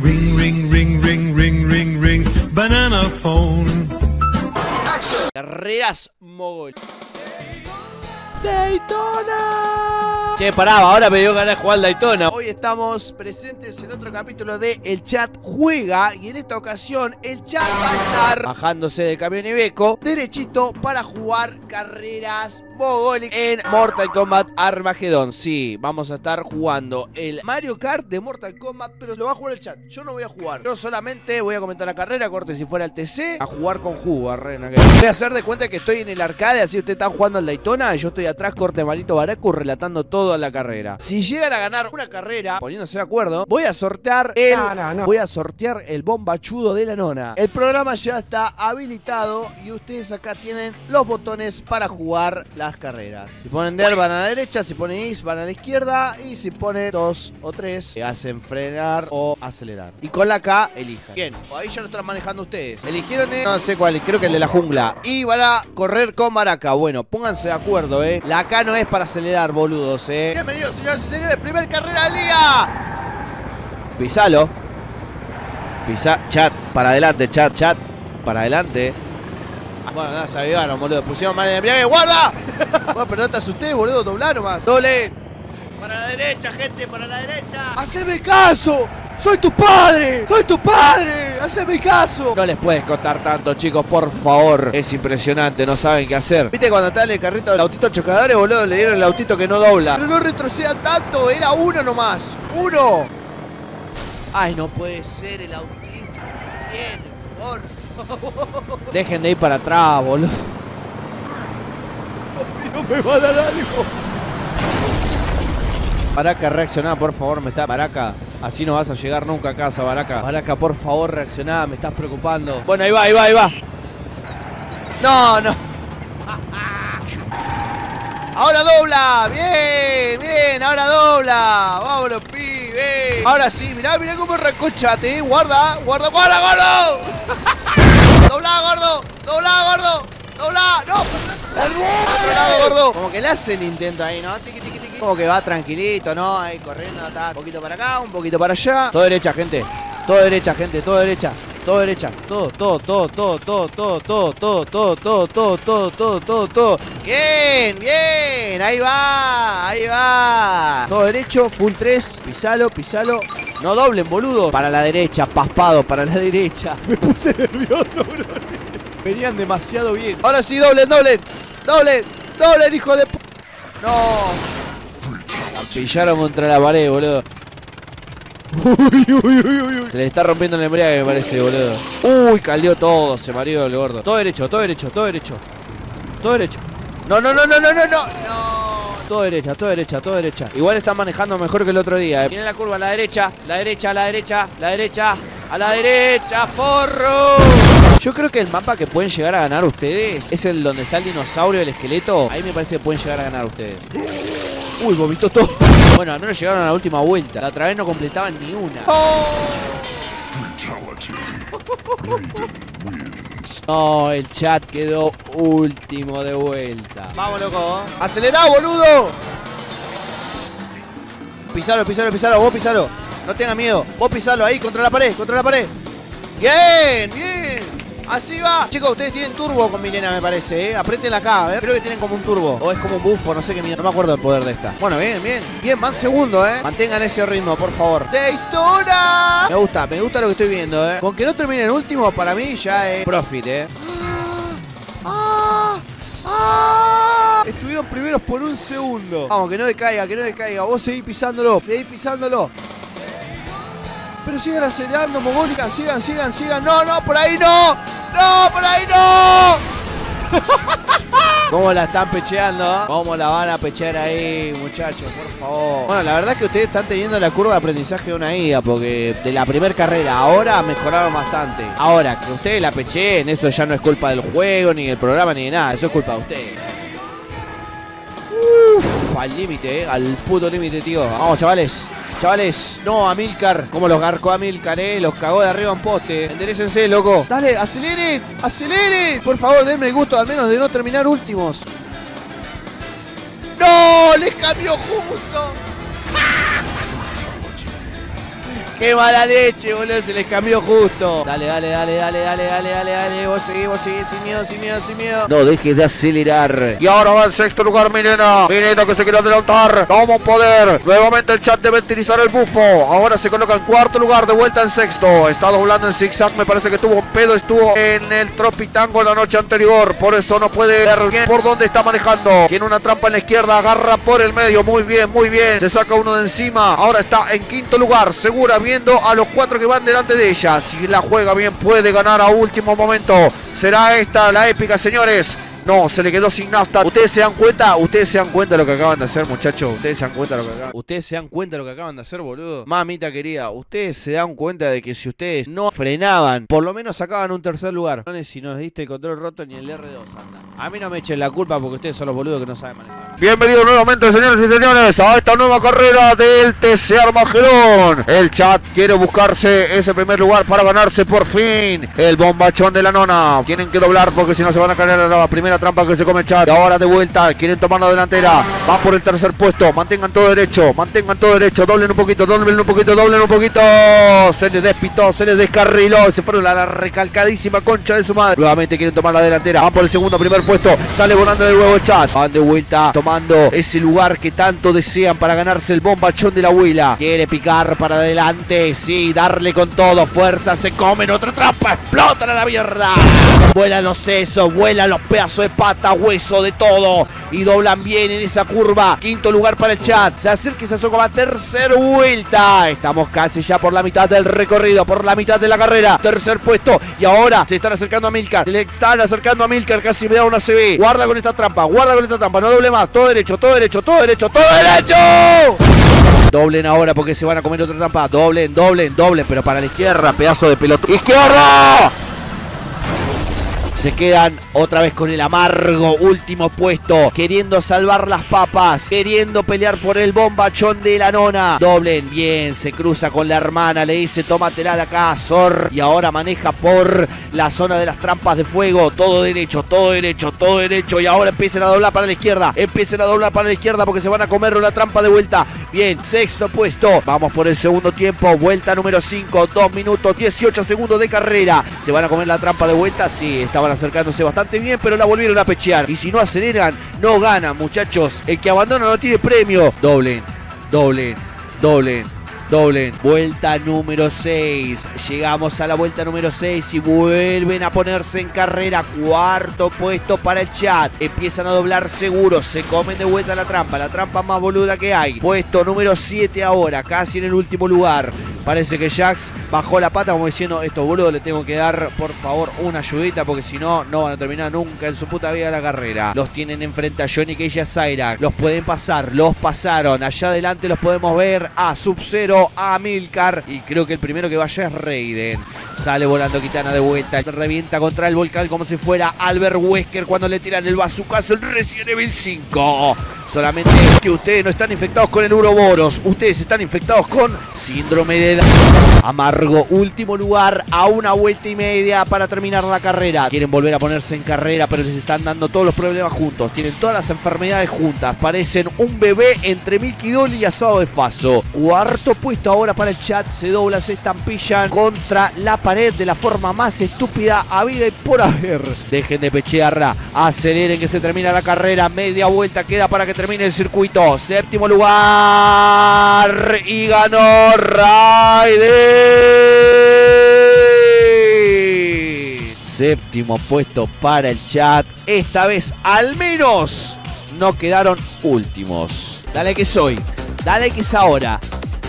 Ring, ring, ring, ring, ring, ring, ring. Banana phone. Action. Carreras mogol. Daytona. Che, paraba, ahora me dio ganas de jugar Daytona. Hoy estamos presentes en otro capítulo de El Chat Juega y en esta ocasión el chat va a estar bajándose del camión Ibeco derechito para jugar carreras mogólicas en Mortal Kombat Armageddon. Sí, vamos a estar jugando el Mario Kart de Mortal Kombat, pero lo va a jugar el chat. Yo no voy a jugar. Yo solamente voy a comentar la carrera, corte si fuera el TC, a jugar con jugo, arrena. Voy a hacer de cuenta que estoy en el arcade, así usted está jugando al Daytona y yo estoy atrás, corte malito baraco, relatando toda la carrera. Si llegan a ganar una carrera, poniéndose de acuerdo, voy a sortear el. Voy a sortear el bombachudo de la nona. El programa ya está habilitado y ustedes acá tienen los botones para jugar las carreras. Si ponen DER van a la derecha, si ponen X van a la izquierda y si ponen 2 o 3 hacen frenar o acelerar. Y con la K elijan. Bien, ahí ya lo están manejando ustedes. Eligieron el, no sé cuál, creo que el de la jungla. Y van a correr con Maraca. Bueno, pónganse de acuerdo, eh. La K no es para acelerar, boludos, eh. Bienvenidos, señoras y señores, primer carrera del día. Pisalo. Pisa, chat, para adelante, chat, chat, para adelante. Bueno, nada, se avivaron, boludo. Pusieron mal en el embriague. ¡Guarda! bueno, pero no te asusté, boludo. Doblar nomás. Doble. Para la derecha, gente, para la derecha. ¡Haceme caso! ¡Soy tu padre! ¡Soy tu padre! ¡Haceme caso! No les puedes contar tanto, chicos, por favor. Es impresionante, no saben qué hacer. ¿Viste cuando está en el carrito del autito chocadores, boludo? Le dieron el autito que no dobla. Pero no retrocedan tanto, era uno nomás. ¡Uno! Ay, no puede ser el autito que tiene, por favor. Dejen de ir para atrás, boludo. No me va a dar algo. Baraca, reaccioná, por favor, me está. Baraca, así no vas a llegar nunca a casa, Baraca. Baraca, por favor, reaccioná, me estás preocupando. Bueno, ahí va, ahí va, ahí va. No, no. Ahora dobla, bien, bien, ahora dobla. Vámonos, pibe. Ahora sí, mirá, mirá cómo recochate, eh. Guarda, guarda, guarda, gordo. dobla, gordo, dobla, gordo, dobla, no. Gordo. Como que le hace el intento ahí, ¿no? Como que va tranquilito, ¿no? Ahí corriendo, está. Un poquito para acá, un poquito para allá. Todo derecha, gente. Todo derecha, gente. Todo derecha. Todo derecha. Todo, todo, todo, todo, todo, todo, todo, todo, todo, todo, todo, todo, todo, todo, todo. Bien, bien. Ahí va. Ahí va. Todo derecho, full 3. Pisalo, pisalo. No doblen, boludo. Para la derecha, paspado, para la derecha. Me puse nervioso, bro. Venían demasiado bien. Ahora sí, doblen, doblen. Doblen, doblen, hijo de. No. La pillaron contra la pared, boludo. Uy, uy, uy, uy, uy. Se le está rompiendo el embriague, me parece, boludo. Uy, caldeó todo, se mareó el gordo. Todo derecho, todo derecho, todo derecho. Todo derecho. No, no, no, no, no, no, no. Todo derecha, todo derecha, todo derecha. Igual están manejando mejor que el otro día. Eh. Tiene la curva a la derecha, la derecha, la derecha, la derecha, a la derecha, forro. Yo creo que el mapa que pueden llegar a ganar ustedes es el donde está el dinosaurio, el esqueleto. Ahí me parece que pueden llegar a ganar ustedes. Uy, vomitó todo. Bueno, al menos llegaron a la última vuelta. La otra vez no completaban ni una. No, el chat quedó último de vuelta. Vamos, loco. ¡Acelerá, boludo! Pisalo, pisalo, pisalo. Vos pisalo. No tenga miedo. Vos pisalo ahí, contra la pared, contra la pared. Bien, bien. Así va. Chicos, ustedes tienen turbo con Milena, me parece, ¿eh? Apriétenla acá, a ver. Creo que tienen como un turbo. O es como un bufo, no sé qué mierda. No me acuerdo del poder de esta. Bueno, bien, bien. Bien, van segundo, ¿eh? Mantengan ese ritmo, por favor. ¡Daytona! Me gusta, me gusta lo que estoy viendo, ¿eh? Con que no terminen último, para mí ya es profit, ¿eh? ¡Ah! ¡Ah! Estuvieron primeros por un segundo. Vamos, que no decaiga, que no decaiga. Vos seguís pisándolo, seguís pisándolo. Pero sigan acelerando, mogólica. Sigan, sigan, sigan. No, no, por ahí no. No, por ahí no. ¿Cómo la están pecheando? ¿Cómo la van a pechear ahí, muchachos? Por favor. Bueno, la verdad es que ustedes están teniendo la curva de aprendizaje de una IA, porque de la primera carrera ahora mejoraron bastante. Ahora, que ustedes la pecheen, eso ya no es culpa del juego, ni del programa, ni de nada. Eso es culpa de ustedes. Uf, al límite, eh, al puto límite, tío. Vamos, chavales. Chavales, no, Amilcar, como los garcó Amilcar, eh, los cagó de arriba en poste. Enderecense, loco. Dale, aceleren, aceleren. Por favor, denme el gusto al menos de no terminar últimos. ¡No! ¡Les cambió justo! ¡Qué mala leche, boludo! Se les cambió justo. Dale, dale, dale, dale, dale, dale, dale, dale. Vos seguís, vos seguís, sin miedo, sin miedo, sin miedo. No dejes de acelerar. Y ahora va al sexto lugar Milena. Milena que se quiere adelantar. Vamos a poder. Nuevamente el chat debe utilizar el bufo. Ahora se coloca en cuarto lugar, de vuelta en sexto. Está doblando en zigzag. Me parece que tuvo un pedo. Estuvo en el Tropitango la noche anterior. Por eso no puede ver bien por dónde está manejando. Tiene una trampa en la izquierda. Agarra por el medio. Muy bien, muy bien. Se saca uno de encima. Ahora está en quinto lugar. Viendo a los cuatro que van delante de ella. Si la juega bien, puede ganar a último momento. Será esta la épica, señores. No, se le quedó sin nafta. Ustedes se dan cuenta, ustedes se dan cuenta de lo que acaban de hacer, muchachos. Ustedes se dan cuenta de lo que acaban. Ustedes se dan cuenta de lo que acaban de hacer, boludo. Mamita querida, ustedes se dan cuenta de que si ustedes no frenaban, por lo menos sacaban un tercer lugar. No si nos diste el control roto ni el R2, anda. A mí no me echen la culpa porque ustedes son los boludos que no saben manejar. Bienvenidos nuevamente, señores y señores, a esta nueva carrera del TC Armagedón. El chat quiere buscarse ese primer lugar para ganarse por fin el bombachón de la nona. Tienen que doblar porque si no se van a caer a la primera trampa que se come chat. Ahora de vuelta, quieren tomar la delantera. Van por el tercer puesto. Mantengan todo derecho, mantengan todo derecho. Doblen un poquito, doblen un poquito, doblen un poquito. Se les despitó, se les descarriló. Se fueron a la recalcadísima concha de su madre. Nuevamente quieren tomar la delantera. Van por el segundo, primer puesto. Sale volando de nuevo chat. Van de vuelta, tomando ese lugar que tanto desean para ganarse el bombachón de la abuela. Quiere picar para adelante. Sí, darle con todo. Fuerza, se comen otra trampa. Explotan a la mierda. Vuelan los sesos, vuelan los pedazos pata, hueso, de todo. Y doblan bien en esa curva. Quinto lugar para el chat. Se acerca y se asoca tercera vuelta. Estamos casi ya por la mitad del recorrido, por la mitad de la carrera. Tercer puesto. Y ahora se están acercando a Milcar. Le están acercando a Milcar. Casi me da una CB. Guarda con esta trampa, guarda con esta trampa. No doble más. Todo derecho, todo derecho, todo derecho, todo derecho. Doblen ahora porque se van a comer otra trampa. Doblen, doblen, doblen. Pero para la izquierda, pedazo de pelota. ¡Izquierda! Se quedan otra vez con el amargo último puesto. Queriendo salvar las papas. Queriendo pelear por el bombachón de la nona. Doblen bien. Se cruza con la hermana. Le dice tómatela de acá, Zor. Y ahora maneja por la zona de las trampas de fuego. Todo derecho, todo derecho, todo derecho. Y ahora empiecen a doblar para la izquierda. Empiecen a doblar para la izquierda porque se van a comer una trampa de vuelta. Bien, sexto puesto. Vamos por el segundo tiempo. Vuelta número 5. 2 minutos 18 segundos de carrera. ¿Se van a comer la trampa de vuelta? Sí, estaban acercándose bastante bien, pero la volvieron a pechear. Y si no aceleran, no ganan, muchachos. El que abandona no tiene premio. Doblen, doblen, doblen. Doblen. Vuelta número 6. Llegamos a la vuelta número 6 y vuelven a ponerse en carrera. Cuarto puesto para el chat. Empiezan a doblar seguros. Se comen de vuelta la trampa. La trampa más boluda que hay. Puesto número 7 ahora. Casi en el último lugar. Parece que Jax bajó la pata como diciendo, esto boludo le tengo que dar por favor una ayudita porque si no, no van a terminar nunca en su puta vida la carrera. Los tienen enfrente a Johnny Cage y a Cyrax. Los pueden pasar, los pasaron. Allá adelante los podemos ver a Sub-Zero, a Milcar y creo que el primero que vaya es Raiden. Sale volando Kitana de vuelta, revienta contra el volcán como si fuera Albert Wesker cuando le tiran el bazucazo en Resident Evil 5. Solamente que ustedes no están infectados con el uroboros. Ustedes están infectados con síndrome de. Amargo, último lugar a una vuelta y media para terminar la carrera. Quieren volver a ponerse en carrera, pero les están dando todos los problemas juntos. Tienen todas las enfermedades juntas. Parecen un bebé entre Milky Dolly y asado de faso. Cuarto puesto ahora para el chat. Se dobla, se estampillan contra la pared de la forma más estúpida a vida y por haber. Dejen de pechearla. Aceleren que se termina la carrera. Media vuelta queda para que termine el circuito. Séptimo lugar. Y ganó Raiden. Séptimo puesto para el chat. Esta vez al menos no quedaron últimos. Dale que soy. Dale que es ahora.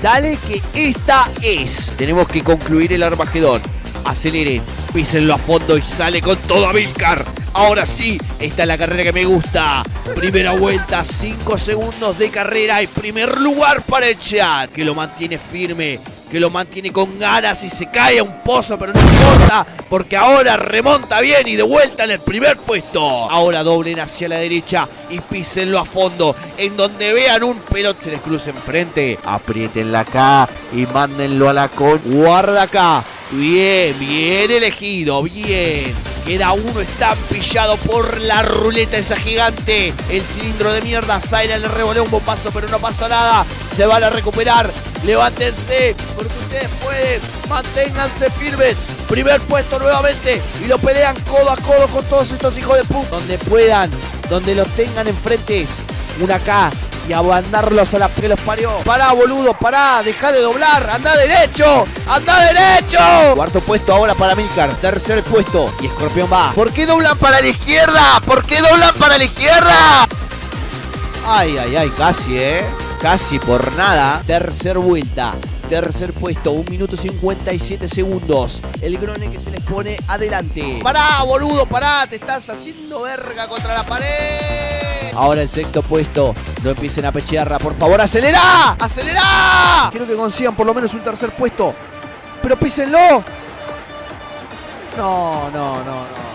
Dale que esta es. Tenemos que concluir el Armagedón. Aceleren, písenlo a fondo y sale con todo a Milcar. Ahora sí, esta es la carrera que me gusta. Primera vuelta, 5 segundos de carrera y primer lugar para el chat, que lo mantiene firme, que lo mantiene con ganas y se cae a un pozo, pero no importa, porque ahora remonta bien y de vuelta en el primer puesto. Ahora doblen hacia la derecha y písenlo a fondo. En donde vean un pelot se les cruce enfrente, aprietenla acá y mándenlo a la con. Guarda acá. Bien, bien elegido, bien. Queda uno estampillado por la ruleta esa gigante. El cilindro de mierda. Zaira le revolea un bombazo, pero no pasa nada. Se van a recuperar. Levántense, porque ustedes pueden. Manténganse firmes. Primer puesto nuevamente. Y lo pelean codo a codo con todos estos hijos de puta. Donde puedan, donde los tengan enfrente. Una K y a mandarlos a la que los parió. Pará, boludo, pará, deja de doblar, anda derecho, anda derecho. Cuarto puesto ahora para Milcar, tercer puesto y Escorpión va. ¿Por qué doblan para la izquierda? ¿Por qué doblan para la izquierda? Ay, ay, ay, casi, ¿eh? Casi por nada. Tercer vuelta. Tercer puesto, 1 minuto 57 segundos. El Grone que se les pone adelante. Pará, boludo, pará, te estás haciendo verga contra la pared. Ahora el sexto puesto. No empiecen a pechearra, por favor, acelera. ¡Acelera! Quiero que consigan por lo menos un tercer puesto. Pero písenlo. No, no, no, no.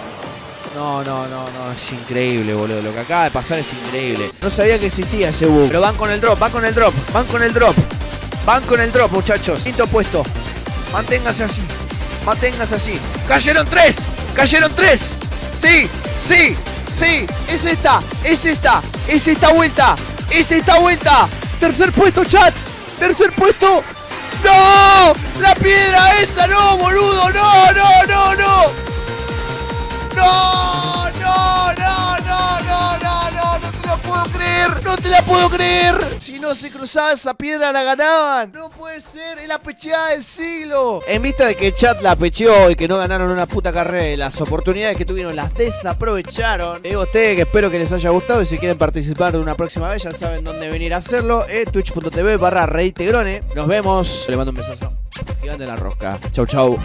No, no, no, no, es increíble, boludo. Lo que acaba de pasar es increíble. No sabía que existía ese bug. Pero van con el drop, van con el drop, van con el drop. Van con el drop, muchachos. Quinto puesto. Manténgase así. Manténgase así. ¡Cayeron tres! ¡Cayeron tres! ¡Sí! ¡Sí! Sí, es esta, es esta, es esta vuelta, es esta vuelta. Tercer puesto, chat. Tercer puesto. ¡No! ¡La piedra esa! ¡No, boludo! ¡No, no, no, no! ¡No, no, no, no, no, no! ¡No te la puedo creer! ¡No te la puedo creer! No se cruzaba esa piedra la ganaban. No puede ser, es la pecheada del siglo. En vista de que Chat la pecheó y que no ganaron una puta carrera y las oportunidades que tuvieron las desaprovecharon. Digo a ustedes que espero que les haya gustado y si quieren participar de una próxima vez ya saben dónde venir a hacerlo. En twitch.tv barra Rey Tegrone. Nos vemos. Le mando un besazo. Gigante en la rosca. Chau chau.